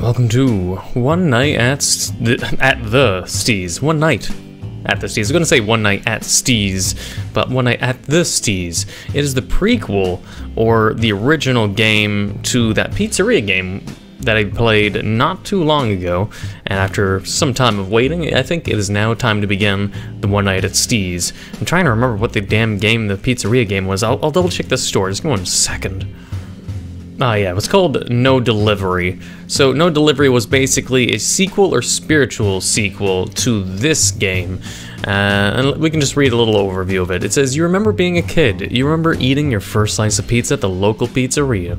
welcome to One Night at St- at the Steeze. One night at the Steeze. I was gonna say One Night at Steeze, but One Night at the Steeze. It is the prequel or the original game to that pizzeria game that I played not too long ago. And after some time of waiting, I think it is now time to begin the One Night at Steeze. I'm trying to remember what the damn game, the pizzeria game was. I'll, I'll double check the store. Just one second. Ah, yeah, it was called No Delivery. So, No Delivery was basically a sequel or spiritual sequel to this game. Uh, and we can just read a little overview of it. It says, You remember being a kid. You remember eating your first slice of pizza at the local pizzeria.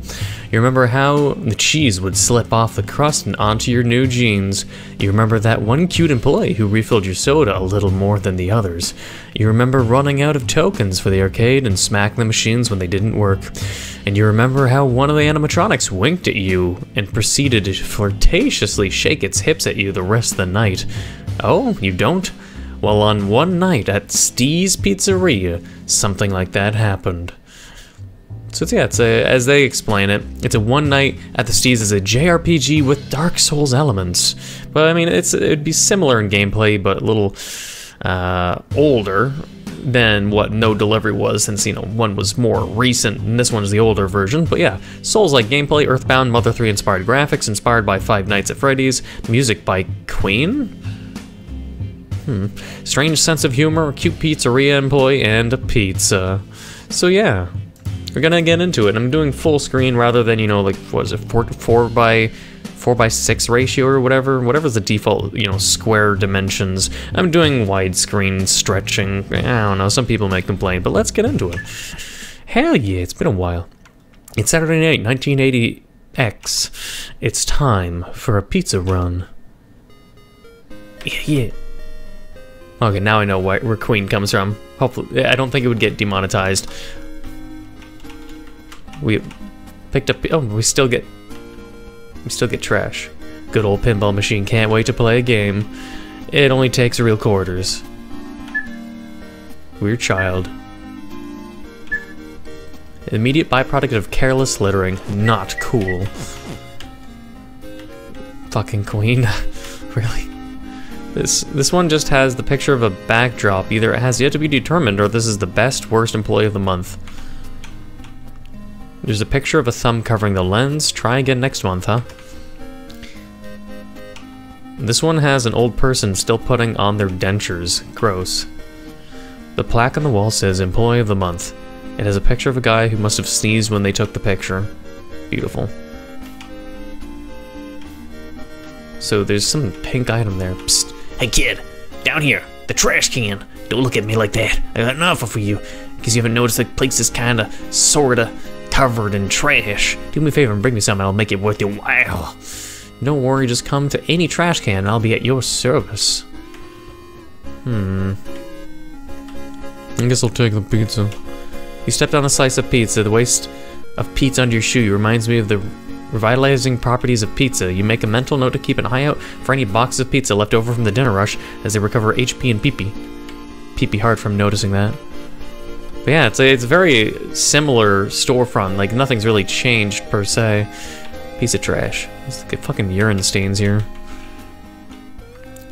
You remember how the cheese would slip off the crust and onto your new jeans. You remember that one cute employee who refilled your soda a little more than the others. You remember running out of tokens for the arcade and smacking the machines when they didn't work. And you remember how one of the animatronics winked at you and proceeded flirtatiously shake its hips at you the rest of the night. Oh, you don't? Well, on one night at Steeze Pizzeria, something like that happened. So it's, yeah, it's a, as they explain it, it's a one night at the Steeze is a JRPG with Dark Souls elements. But I mean, it's it'd be similar in gameplay, but a little uh, older than what No Delivery was, since you know one was more recent and this one's the older version. But yeah, Souls-like gameplay, Earthbound, Mother 3 inspired graphics, inspired by Five Nights at Freddy's, music by Queen. Hmm. Strange sense of humor, cute pizzeria employee, and a pizza. So yeah, we're gonna get into it. I'm doing full screen rather than you know like what is it four four by four by six ratio or whatever whatever's the default you know square dimensions. I'm doing widescreen stretching. I don't know. Some people may complain, but let's get into it. Hell yeah, it's been a while. It's Saturday night, 1980X. It's time for a pizza run. Yeah, yeah. Okay, now I know where Queen comes from. Hopefully, I don't think it would get demonetized. We picked up. Oh, we still get. We still get trash. Good old pinball machine. Can't wait to play a game. It only takes real quarters. Weird child. Immediate byproduct of careless littering. Not cool. Fucking queen. really? This this one just has the picture of a backdrop. Either it has yet to be determined or this is the best worst employee of the month. There's a picture of a thumb covering the lens. Try again next month, huh? This one has an old person still putting on their dentures. Gross. The plaque on the wall says Employee of the Month. It has a picture of a guy who must have sneezed when they took the picture. Beautiful. So there's some pink item there. Psst. Hey kid, down here, the trash can. Don't look at me like that. I got an offer for you. Because you haven't noticed the place is kinda, sorta, covered in trash. Do me a favor and bring me some I'll make it worth your while. Don't worry, just come to any trash can and I'll be at your service. Hmm. I guess I'll take the pizza. You stepped on a slice of pizza. The waste of pizza under your shoe reminds me of the revitalizing properties of pizza. You make a mental note to keep an eye out for any boxes of pizza left over from the dinner rush as they recover HP and PP. PP hard from noticing that. But yeah, it's a, it's a very similar storefront. Like nothing's really changed per se. Piece of trash. Get fucking urine stains here.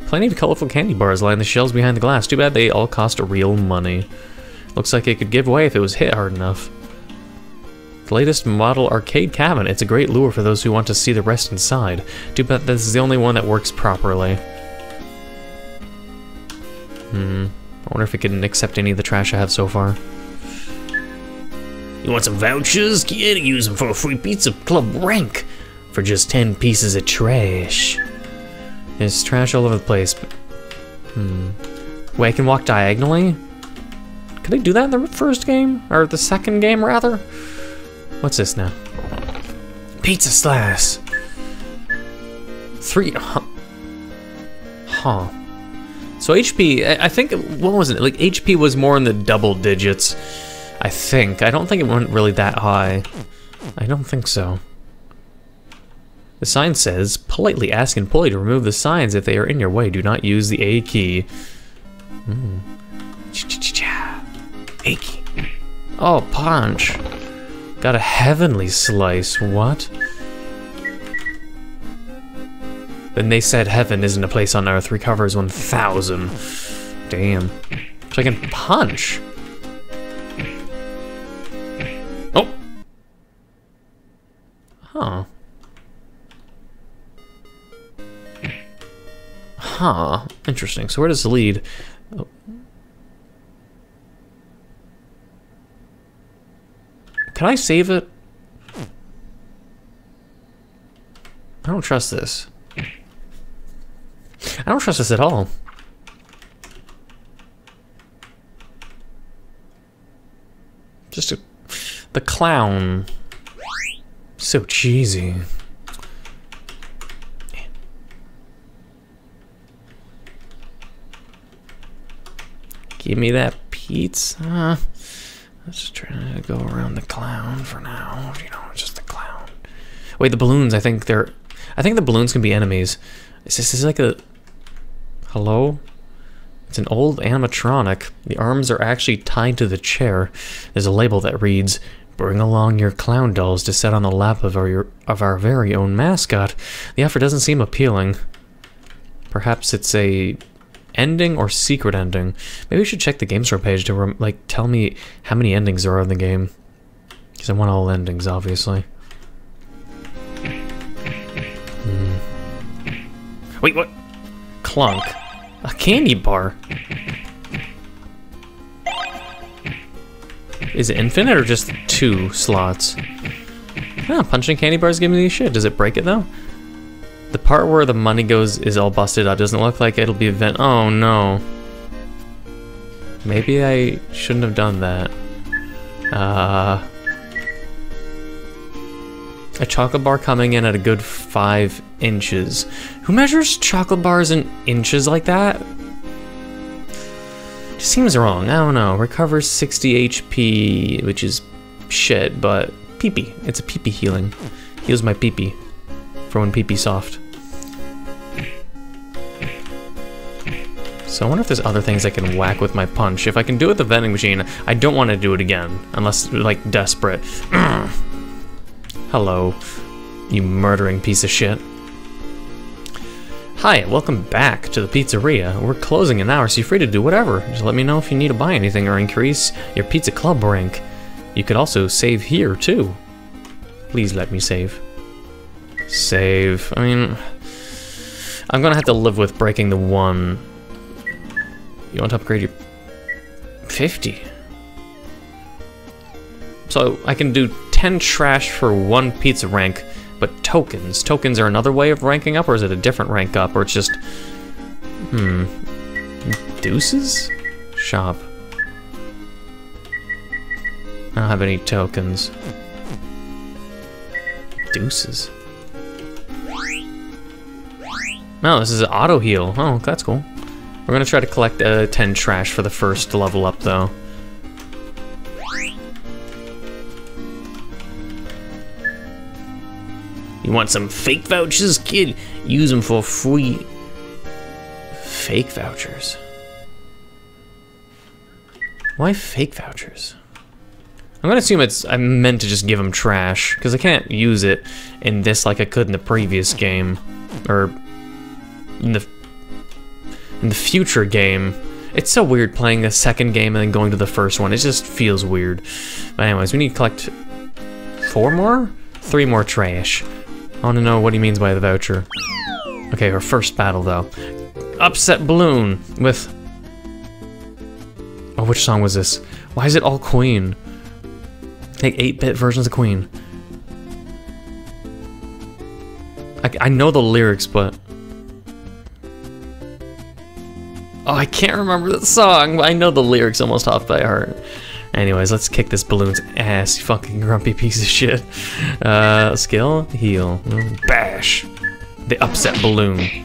Plenty of colorful candy bars line the shelves behind the glass. Too bad they all cost real money. Looks like it could give way if it was hit hard enough. The latest model arcade cabinet. It's a great lure for those who want to see the rest inside. Too bad this is the only one that works properly. Hmm. I wonder if it can accept any of the trash I have so far. You want some vouchers? Kid, use them for a free pizza club rank for just 10 pieces of trash. There's trash all over the place. Hmm. Wait, I can walk diagonally? Could I do that in the first game? Or the second game, rather? What's this now? Pizza slice! Three... Huh. huh. So HP, I think, what was it? Like, HP was more in the double digits. I think. I don't think it went really that high. I don't think so. The sign says, politely ask an employee to remove the signs if they are in your way. Do not use the A key. Mm. A key. Oh, punch. Got a heavenly slice. What? Then they said heaven isn't a place on earth. Recovers 1,000. Damn. So I can punch. Huh. Huh. Interesting. So where does this lead? Oh. Can I save it? I don't trust this. I don't trust this at all. Just a, the clown. So cheesy. Give me that pizza. Let's try to go around the clown for now. You know, just the clown. Wait, the balloons, I think they're... I think the balloons can be enemies. Is this is like a... Hello? It's an old animatronic. The arms are actually tied to the chair. There's a label that reads, Bring along your clown dolls to set on the lap of our, of our very own mascot. The offer doesn't seem appealing. Perhaps it's a ending or secret ending. Maybe we should check the game store page to like tell me how many endings there are in the game. Because I want all endings, obviously. Hmm. Wait, what? Clunk. A candy bar. Is it infinite or just two slots? Punching candy bars give me shit. Does it break it though? The part where the money goes is all busted up. Doesn't look like it'll be event. Oh no. Maybe I shouldn't have done that. Uh, a chocolate bar coming in at a good five inches. Who measures chocolate bars in inches like that? Seems wrong. I don't know. Recovers 60 HP, which is shit, but peepee. -pee. It's a peepee -pee healing. Heals my peepee -pee for when peepee soft. So I wonder if there's other things I can whack with my punch. If I can do it with the vending machine, I don't want to do it again. Unless, like, desperate. Hello, you murdering piece of shit. Hi, welcome back to the pizzeria. We're closing in an hour, so you're free to do whatever. Just let me know if you need to buy anything or increase your pizza club rank. You could also save here, too. Please let me save. Save. I mean, I'm gonna have to live with breaking the one you want to upgrade your 50. So I can do 10 trash for one pizza rank, but tokens. Tokens are another way of ranking up, or is it a different rank up, or it's just... Hmm. Deuces? Shop. I don't have any tokens. Deuces. No, oh, this is auto heal. Oh, that's cool. We're gonna try to collect uh, 10 trash for the first level up, though. You want some fake vouchers, kid? Use them for free. Fake vouchers? Why fake vouchers? I'm gonna assume it's I meant to just give them trash because I can't use it in this like I could in the previous game or in the in the future game. It's so weird playing the second game and then going to the first one. It just feels weird. But anyways, we need to collect four more? Three more trash. I want to know what he means by the voucher. Okay, her first battle though. Upset Balloon with... Oh, which song was this? Why is it all Queen? Like 8-bit versions of Queen. I, I know the lyrics, but... Oh, I can't remember the song, but I know the lyrics almost off by heart. Anyways, let's kick this balloon's ass, you fucking grumpy piece of shit. Uh, skill, heal, bash. The upset balloon.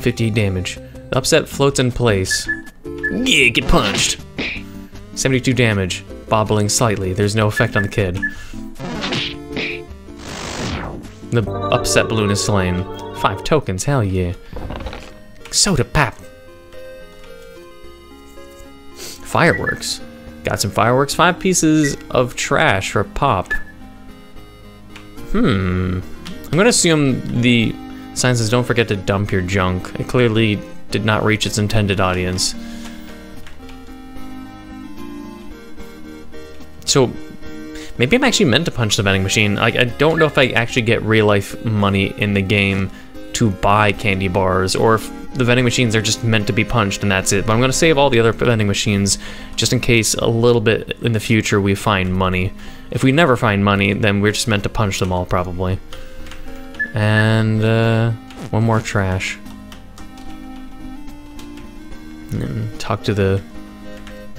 50 damage. The upset floats in place. Yeah, get punched. 72 damage, bobbling slightly. There's no effect on the kid. The upset balloon is slain. Five tokens, hell yeah. Soda pop. fireworks. Got some fireworks. Five pieces of trash for a pop. Hmm. I'm gonna assume the Sign says, don't forget to dump your junk. It clearly did not reach its intended audience. So, maybe I'm actually meant to punch the vending machine. Like, I don't know if I actually get real life money in the game to buy candy bars, or if the vending machines are just meant to be punched and that's it. But I'm going to save all the other vending machines just in case a little bit in the future we find money. If we never find money, then we're just meant to punch them all, probably. And, uh, one more trash. And talk to the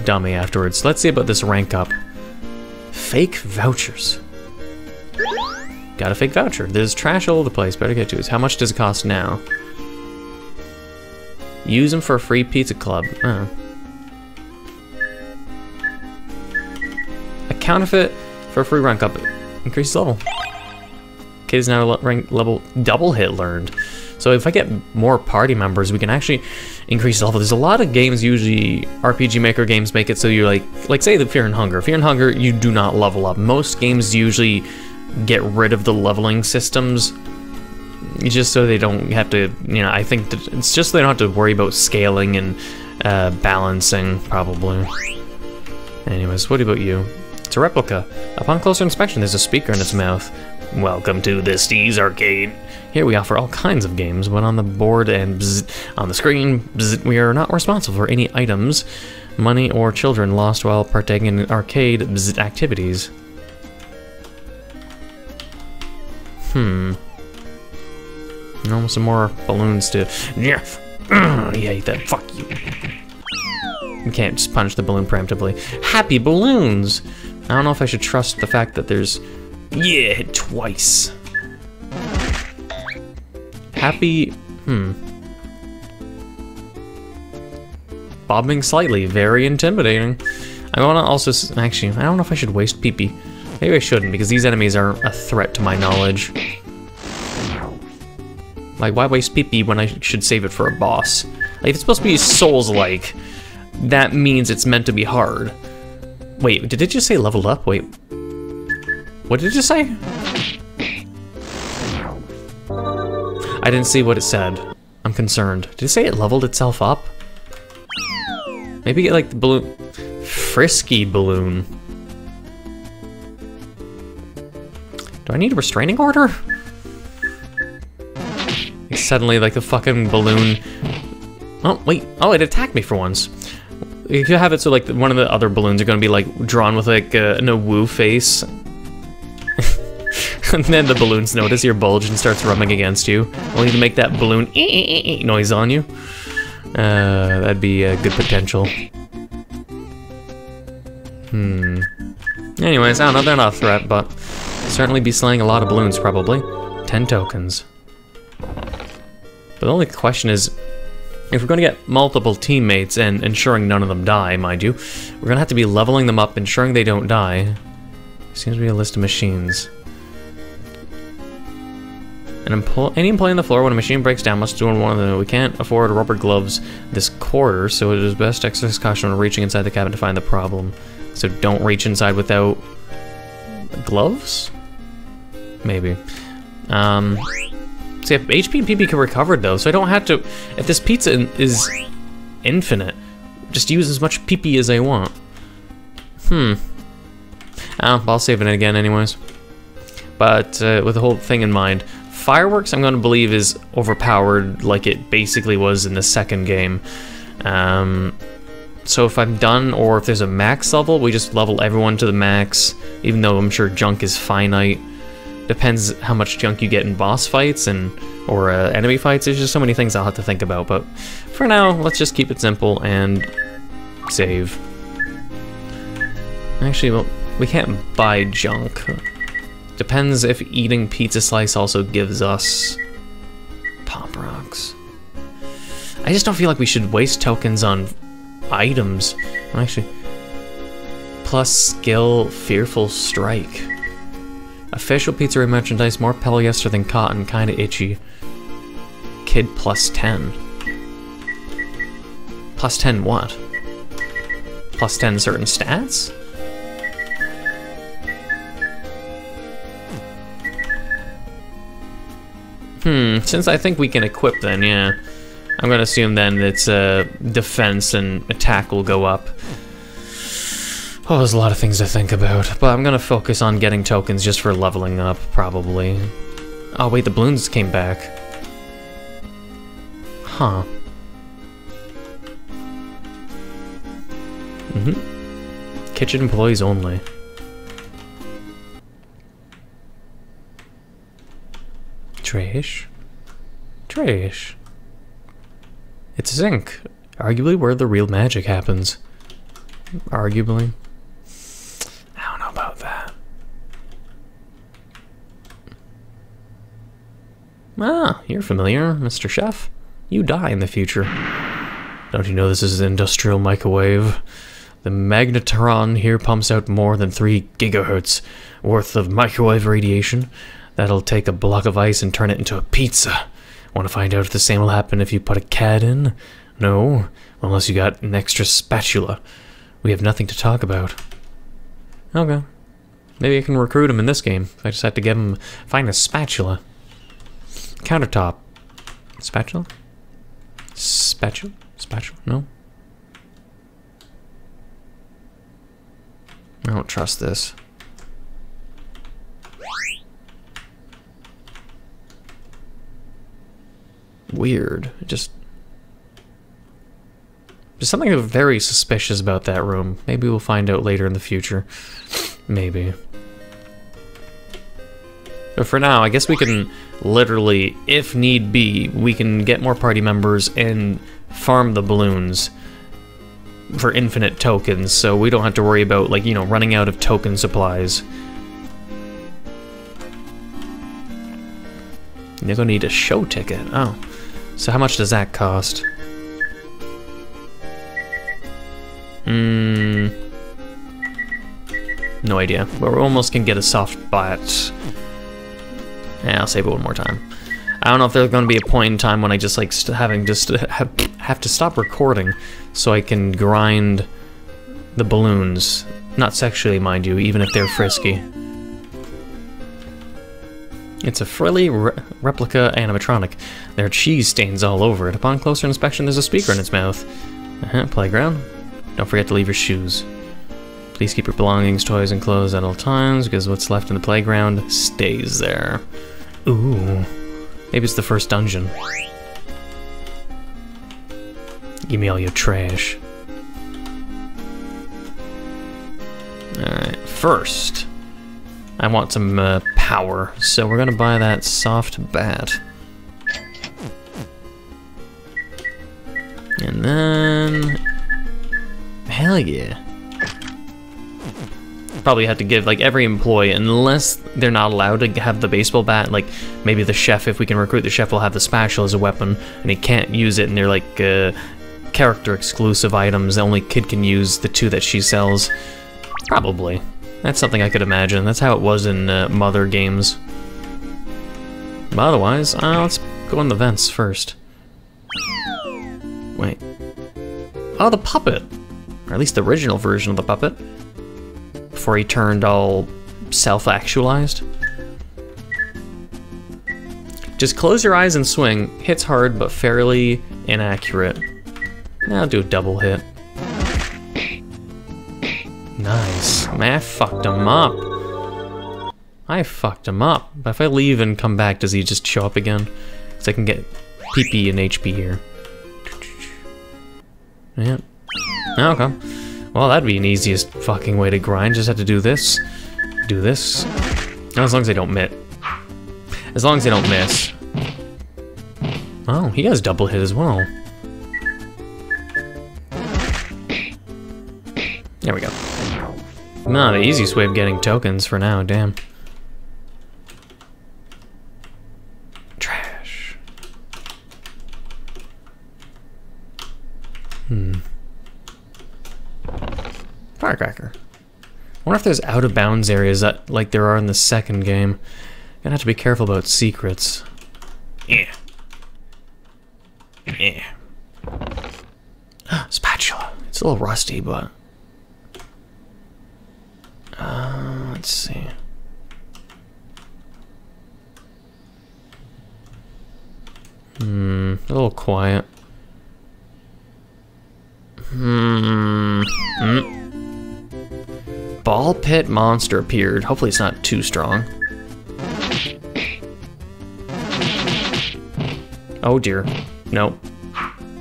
dummy afterwards. Let's see about this rank up. Fake vouchers. Got a fake voucher. There's trash all over the place. Better get to it. How much does it cost now? Use them for a free pizza club. Oh. A counterfeit for a free rank up. Increases level. Kid is now rank level double hit learned. So if I get more party members, we can actually increase level. There's a lot of games usually RPG Maker games make it so you're like like say the Fear and Hunger. Fear and Hunger you do not level up. Most games usually get rid of the leveling systems just so they don't have to, you know, I think it's just so they don't have to worry about scaling and uh, balancing, probably. Anyways, what about you? It's a replica. Upon closer inspection, there's a speaker in its mouth. Welcome to the Steeze Arcade. Here we offer all kinds of games, but on the board and bzz, on the screen, bzz, we are not responsible for any items, money, or children lost while partaking in arcade bzz, activities. Hmm. No, some more balloons to. Yeah, yeah, that. Fuck you. You can't just punch the balloon preemptively. Happy balloons. I don't know if I should trust the fact that there's. Yeah, twice. Happy. Hmm. Bobbing slightly, very intimidating. I want to also. Actually, I don't know if I should waste PP. Maybe I shouldn't, because these enemies are a threat to my knowledge. Like, why waste PP when I should save it for a boss? Like, if it's supposed to be Souls-like, that means it's meant to be hard. Wait, did it just say leveled up? Wait. What did it just say? I didn't see what it said. I'm concerned. Did it say it leveled itself up? Maybe get like the balloon... Frisky balloon. Do I need a restraining order? Suddenly, like, the fucking balloon... Oh, wait. Oh, it attacked me for once. If you could have it so, like, one of the other balloons are gonna be, like, drawn with, like, a, a woo face. and then the balloons notice your bulge and starts rubbing against you, only to make that balloon noise on you. Uh, that'd be a good potential. Hmm. Anyways, I don't know, they're not a threat, but certainly be slaying a lot of balloons, probably. Ten tokens. But the only question is, if we're going to get multiple teammates and ensuring none of them die, mind you, we're going to have to be leveling them up, ensuring they don't die. Seems to be a list of machines. An empl any employee on the floor when a machine breaks down must do one of them. We can't afford rubber gloves this quarter, so it is best to exercise caution when reaching inside the cabin to find the problem. So don't reach inside without gloves? Maybe. Um, See, if HP and PP can recover though, so I don't have to. If this pizza is infinite, just use as much PP as I want. Hmm. Oh, I'll save it again anyways. But uh, with the whole thing in mind, fireworks I'm going to believe is overpowered like it basically was in the second game. Um, so if I'm done, or if there's a max level, we just level everyone to the max, even though I'm sure junk is finite. Depends how much junk you get in boss fights and or uh, enemy fights. There's just so many things I'll have to think about. But for now, let's just keep it simple and save. Actually, well, we can't buy junk. Depends if eating pizza slice also gives us pop rocks. I just don't feel like we should waste tokens on items. Actually, plus skill, fearful strike. Official pizzeria merchandise, more polyester than cotton, kinda itchy. Kid plus 10. Plus 10 what? Plus 10 certain stats? Hmm, since I think we can equip then, yeah. I'm gonna assume then it's uh, defense and attack will go up. Oh, there's a lot of things to think about, but I'm gonna focus on getting tokens just for leveling up, probably. Oh wait, the balloons came back. Huh. Mm-hmm. Kitchen employees only. Trash. Trash. It's zinc. Arguably where the real magic happens. Arguably. I don't know about that. Ah, you're familiar, Mr. Chef. You die in the future. Don't you know this is an industrial microwave? The magnetron here pumps out more than 3 gigahertz worth of microwave radiation. That'll take a block of ice and turn it into a pizza. Want to find out if the same will happen if you put a cat in? No, unless you got an extra spatula. We have nothing to talk about. Okay. Maybe I can recruit him in this game. I just have to get him find a spatula. Countertop. Spatula? Spatula? Spatula? No? I don't trust this. Weird. Just... There's something very suspicious about that room. Maybe we'll find out later in the future. Maybe. But for now, I guess we can literally, if need be, we can get more party members and farm the balloons for infinite tokens, so we don't have to worry about, like, you know, running out of token supplies. You're gonna need a show ticket. Oh. So how much does that cost? Hmm. No idea. But we almost can get a soft bot. Yeah, I'll save it one more time. I don't know if there's going to be a point in time when I just like having just have, have to stop recording so I can grind the balloons. Not sexually, mind you, even if they're frisky. It's a frilly re replica animatronic. There are cheese stains all over it. Upon closer inspection, there's a speaker in its mouth. Uh -huh, playground. Don't forget to leave your shoes. Please keep your belongings, toys, and clothes at all times, because what's left in the playground stays there. Ooh. Maybe it's the first dungeon. Give me all your trash. Alright, first, I want some uh, power, so we're gonna buy that soft bat. And then... Hell yeah. Probably have to give, like, every employee, unless they're not allowed to have the baseball bat, like, maybe the chef, if we can recruit the chef, will have the spatula as a weapon, and he can't use it, and they're, like, uh, character-exclusive items. The only kid can use the two that she sells. Probably. That's something I could imagine. That's how it was in uh, Mother games. But otherwise, uh, let's go in the vents first. Wait. Oh, the puppet! Or at least the original version of the puppet. Before he turned all self-actualized. Just close your eyes and swing. Hits hard, but fairly inaccurate. Now do a double hit. Nice. Man, I fucked him up. I fucked him up. But if I leave and come back, does he just show up again? Because I can get PP and HP here. Yeah. Okay. Well, that'd be an easiest fucking way to grind. Just have to do this. Do this. As long as they don't miss. As long as they don't miss. Oh, he has double hit as well. There we go. Not the easiest way of getting tokens for now, damn. Trash. Hmm. Firecracker. I wonder if there's out of bounds areas that like there are in the second game. Gonna have to be careful about secrets. Yeah. Yeah. Spatula. It's a little rusty, but uh, let's see. Hmm, a little quiet. Ball pit monster appeared. Hopefully it's not too strong. Oh dear. No.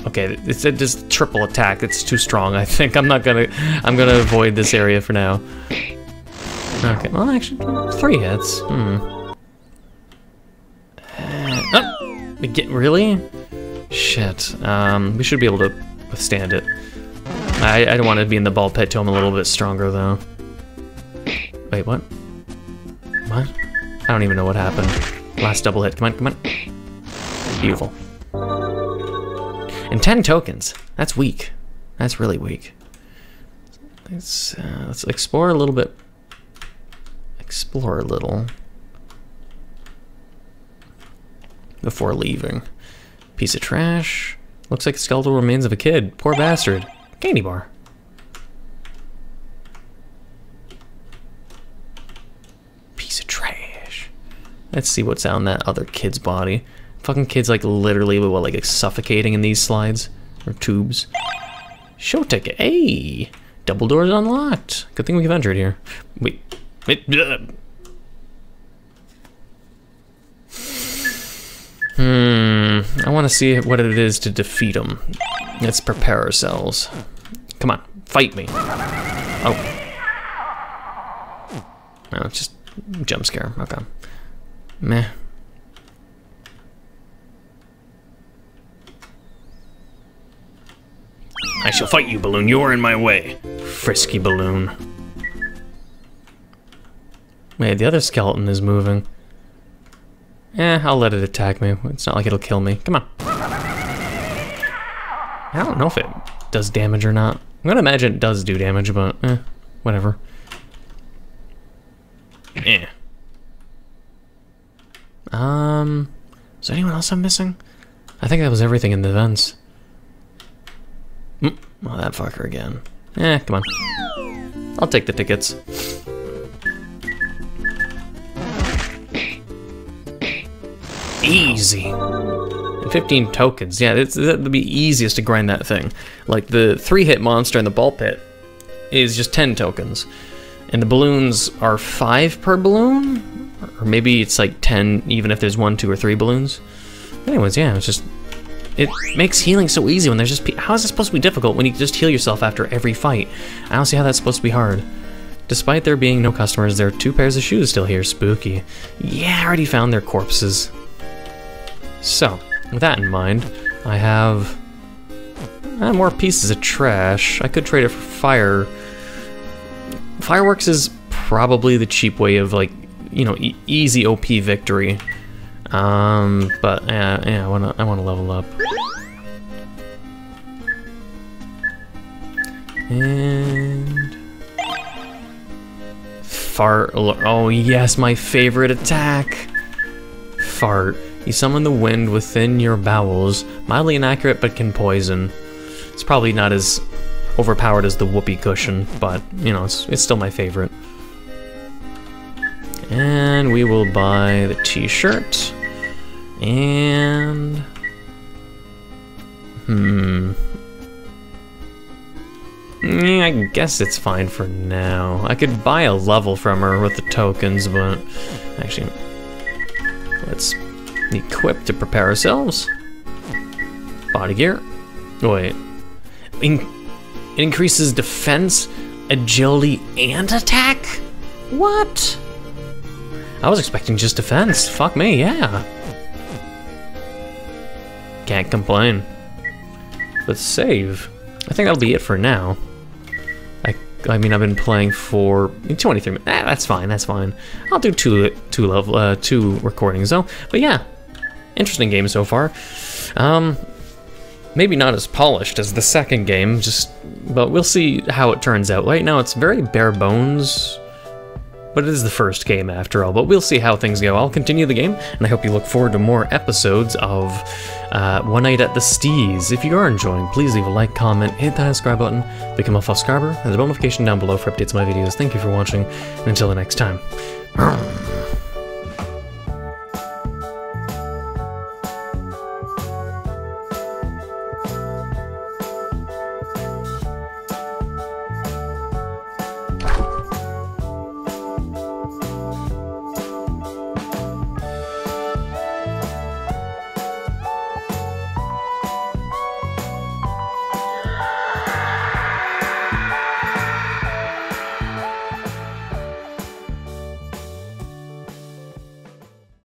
Okay, it's a just triple attack. It's too strong. I think I'm not gonna. I'm gonna avoid this area for now. Okay. Well, actually, three hits. Hmm. Uh, oh, get really? Shit. Um, we should be able to withstand it. I, I don't want to be in the ball pit till I'm a little bit stronger, though. Wait, what? What? I don't even know what happened. Last double hit. Come on, come on. Beautiful. And 10 tokens. That's weak. That's really weak. Let's, uh, let's explore a little bit. Explore a little. Before leaving. Piece of trash. Looks like skeletal remains of a kid. Poor bastard. Candy bar. Piece of trash. Let's see what's on that other kid's body. Fucking kids like literally what like suffocating in these slides or tubes. Show ticket. Hey, double doors unlocked. Good thing we ventured here. Wait, wait. Hmm. I want to see what it is to defeat them. Let's prepare ourselves. Come on, fight me. Oh. No, it's just jump scare. Okay. Meh. I shall fight you, Balloon. You are in my way. Frisky Balloon. Wait, the other skeleton is moving. Eh, I'll let it attack me. It's not like it'll kill me. Come on. I don't know if it does damage or not. I'm gonna imagine it does do damage, but eh, whatever. Eh. Um, is there anyone else I'm missing? I think that was everything in the vents. Mm, well, that fucker again. Eh, come on. I'll take the tickets. Easy. And 15 tokens. Yeah, that'd be easiest to grind that thing. Like the three hit monster in the ball pit is just 10 tokens. And the balloons are five per balloon? Or maybe it's like 10 even if there's one, two, or three balloons. Anyways, yeah, it's just it makes healing so easy when there's just how is it supposed to be difficult when you just heal yourself after every fight? I don't see how that's supposed to be hard. Despite there being no customers, there are two pairs of shoes still here. Spooky. Yeah, I already found their corpses. So, with that in mind, I have more pieces of trash. I could trade it for fire. Fireworks is probably the cheap way of like, you know, e easy OP victory. Um, but yeah, yeah, I wanna, I wanna level up. And fart. Oh yes, my favorite attack. Fart. You summon the wind within your bowels. Mildly inaccurate, but can poison. It's probably not as overpowered as the whoopee cushion, but you know, it's it's still my favorite. And we will buy the t-shirt. And... Hmm... Yeah, I guess it's fine for now. I could buy a level from her with the tokens, but... Actually... Let's equip to prepare ourselves. Body gear. Wait. In it increases defense, agility, and attack? What? I was expecting just defense. Fuck me, yeah. Can't complain. Let's save. I think that'll be it for now. I, I mean, I've been playing for 23 minutes. Eh, that's fine, that's fine. I'll do two, two level, uh, two recordings though. But yeah, interesting game so far. Um, maybe not as polished as the second game, just, but we'll see how it turns out. Right now, it's very bare bones but it is the first game after all. But we'll see how things go. I'll continue the game, and I hope you look forward to more episodes of uh, One Night at the Steeze. If you are enjoying, please leave a like, comment, hit that subscribe button, become a subscriber, and the notification down below for updates on my videos. Thank you for watching, and until the next time.